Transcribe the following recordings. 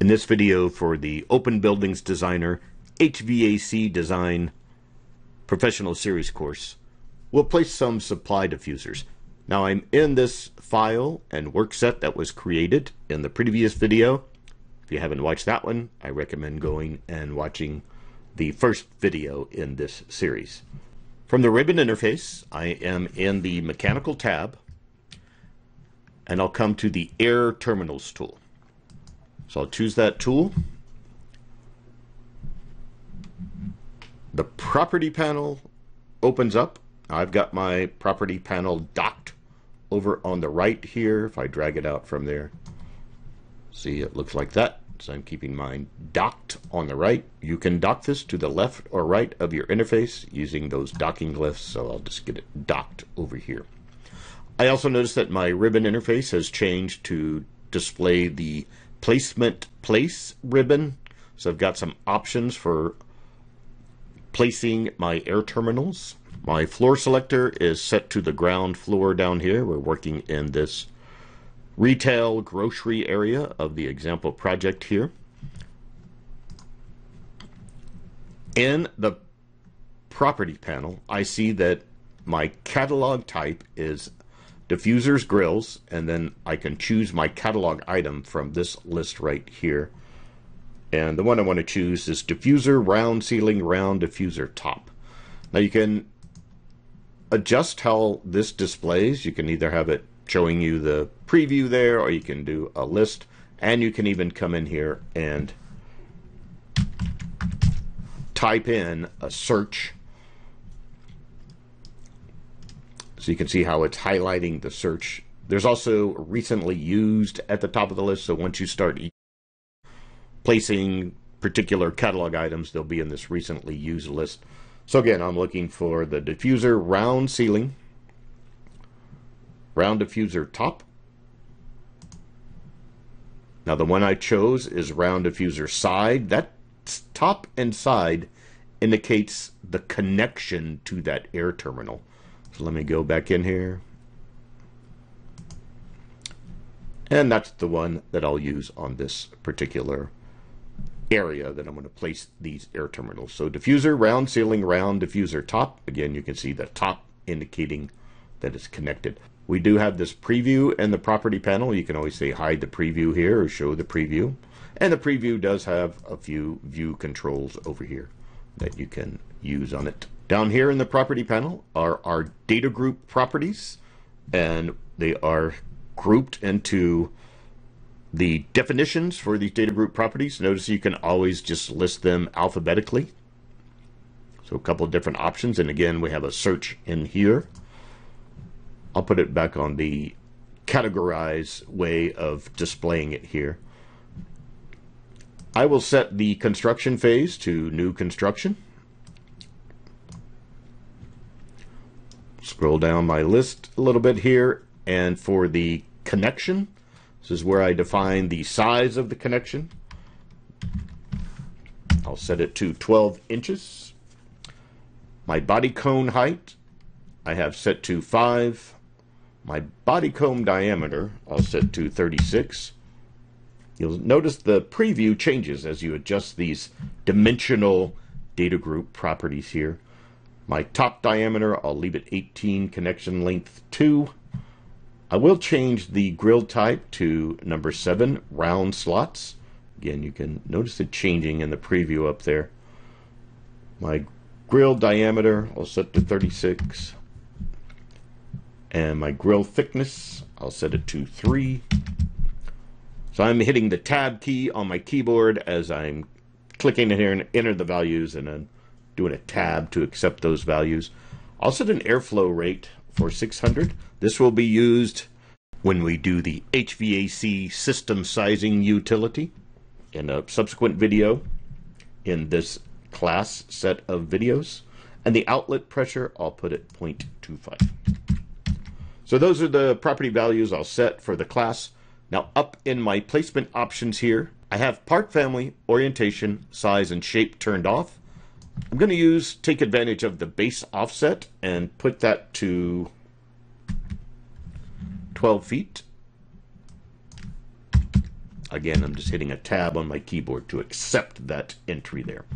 In this video for the OpenBuildings Designer HVAC Design Professional Series course, we'll place some supply diffusers. Now I'm in this file and work set that was created in the previous video. If you haven't watched that one, I recommend going and watching the first video in this series. From the ribbon interface, I am in the mechanical tab and I'll come to the air terminals tool. So I'll choose that tool. The property panel opens up. I've got my property panel docked over on the right here. If I drag it out from there, see it looks like that. So I'm keeping mine docked on the right. You can dock this to the left or right of your interface using those docking glyphs. So I'll just get it docked over here. I also noticed that my ribbon interface has changed to display the placement place ribbon. So I've got some options for placing my air terminals. My floor selector is set to the ground floor down here. We're working in this retail grocery area of the example project here. In the property panel, I see that my catalog type is diffusers, grills, and then I can choose my catalog item from this list right here. And the one I want to choose is diffuser, round ceiling, round diffuser top. Now you can adjust how this displays. You can either have it showing you the preview there, or you can do a list, and you can even come in here and type in a search So you can see how it's highlighting the search. There's also recently used at the top of the list. So once you start placing particular catalog items, they'll be in this recently used list. So again, I'm looking for the diffuser round ceiling, round diffuser top. Now the one I chose is round diffuser side. That top and side indicates the connection to that air terminal. So let me go back in here. And that's the one that I'll use on this particular area that I'm going to place these air terminals. So diffuser, round ceiling, round diffuser top. Again, you can see the top indicating that it's connected. We do have this preview in the property panel. You can always say hide the preview here or show the preview. And the preview does have a few view controls over here that you can use on it. Down here in the property panel are our data group properties, and they are grouped into the definitions for these data group properties. Notice you can always just list them alphabetically. So a couple of different options, and again, we have a search in here. I'll put it back on the categorize way of displaying it here. I will set the construction phase to new construction. Scroll down my list a little bit here, and for the connection, this is where I define the size of the connection. I'll set it to 12 inches. My body cone height, I have set to 5. My body cone diameter, I'll set to 36. You'll notice the preview changes as you adjust these dimensional data group properties here. My top diameter, I'll leave it 18, connection length 2. I will change the grill type to number 7, round slots. Again, you can notice it changing in the preview up there. My grill diameter, I'll set to 36. And my grill thickness, I'll set it to 3. So I'm hitting the tab key on my keyboard as I'm clicking in here and enter the values and then doing a tab to accept those values. I'll set an airflow rate for 600. This will be used when we do the HVAC system sizing utility in a subsequent video in this class set of videos. And the outlet pressure, I'll put at 0.25. So those are the property values I'll set for the class. Now up in my placement options here, I have part family, orientation, size, and shape turned off. I'm going to use, take advantage of the base offset and put that to 12 feet. Again, I'm just hitting a tab on my keyboard to accept that entry there.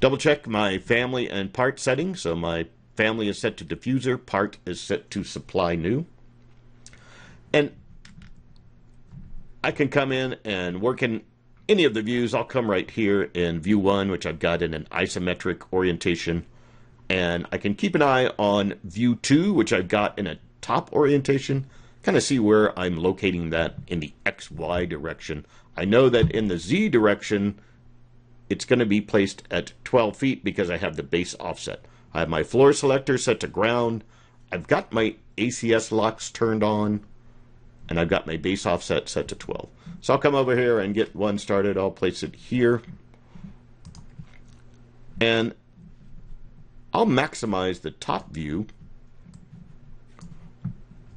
Double check my family and part settings. So my family is set to diffuser, part is set to supply new. And I can come in and work in any of the views. I'll come right here in view one, which I've got in an isometric orientation. And I can keep an eye on view two, which I've got in a top orientation kind of see where I'm locating that in the XY direction. I know that in the Z direction, it's going to be placed at 12 feet because I have the base offset. I have my floor selector set to ground. I've got my ACS locks turned on, and I've got my base offset set to 12. So I'll come over here and get one started. I'll place it here. And I'll maximize the top view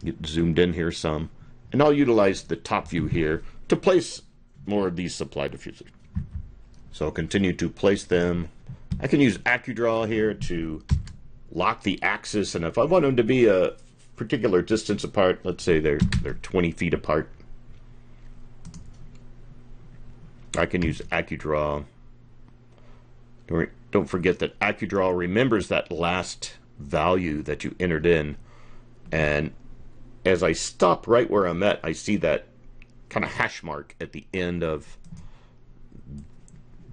get zoomed in here some, and I'll utilize the top view here to place more of these supply diffusers. So I'll continue to place them. I can use AccuDraw here to lock the axis, and if I want them to be a particular distance apart, let's say they're they're 20 feet apart, I can use AccuDraw. Don't forget that AccuDraw remembers that last value that you entered in, and as I stop right where I'm at, I see that kind of hash mark at the end of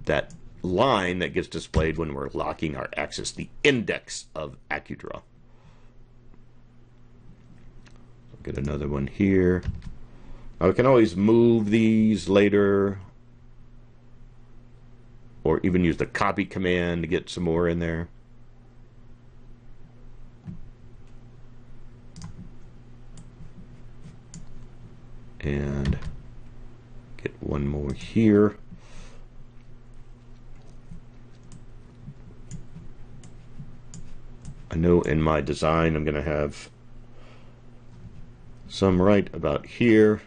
that line that gets displayed when we're locking our axis, the index of AccuDraw. Get another one here. Now we can always move these later or even use the copy command to get some more in there. and get one more here. I know in my design I'm going to have some right about here.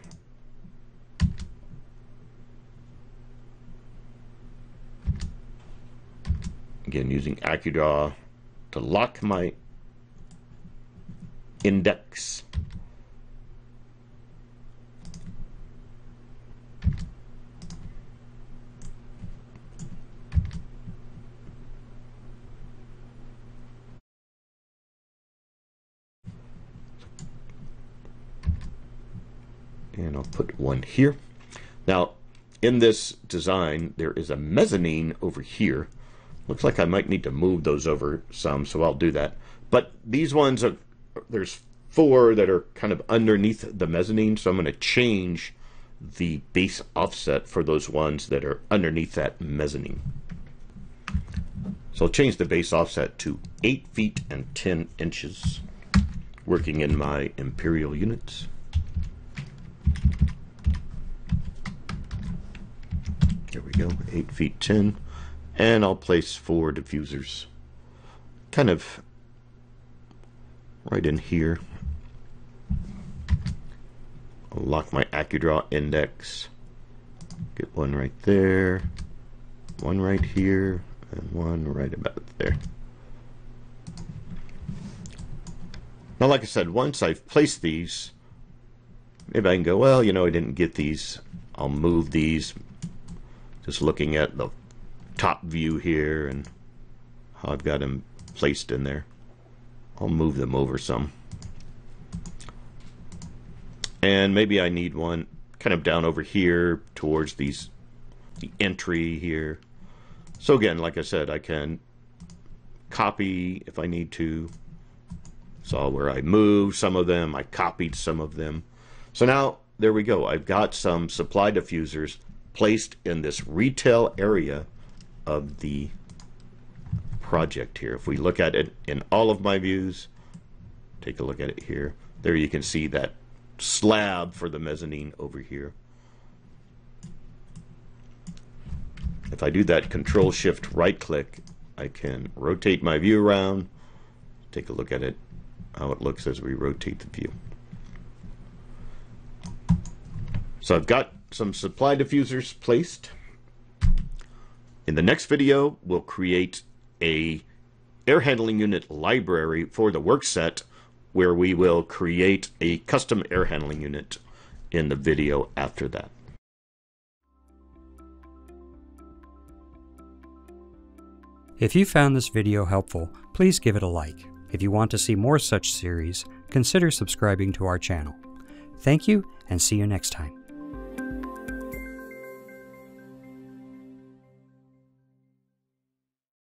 Again, using AccuDraw to lock my index. And I'll put one here. Now, in this design, there is a mezzanine over here. Looks like I might need to move those over some, so I'll do that. But these ones are, there's four that are kind of underneath the mezzanine, so I'm going to change the base offset for those ones that are underneath that mezzanine. So I'll change the base offset to 8 feet and 10 inches, working in my imperial units. There we go, 8 feet 10. And I'll place four diffusers kind of right in here. I'll lock my AccuDraw index. Get one right there, one right here, and one right about there. Now, like I said, once I've placed these, maybe I can go, well, you know, I didn't get these. I'll move these. Just looking at the top view here and how I've got them placed in there. I'll move them over some. And maybe I need one kind of down over here towards these the entry here. So again, like I said, I can copy if I need to. Saw where I moved some of them, I copied some of them. So now, there we go. I've got some supply diffusers placed in this retail area of the project here. If we look at it in all of my views, take a look at it here. There you can see that slab for the mezzanine over here. If I do that control shift right click, I can rotate my view around, take a look at it, how it looks as we rotate the view. So I've got some supply diffusers placed. In the next video, we'll create a air handling unit library for the workset where we will create a custom air handling unit in the video after that. If you found this video helpful, please give it a like. If you want to see more such series, consider subscribing to our channel. Thank you and see you next time.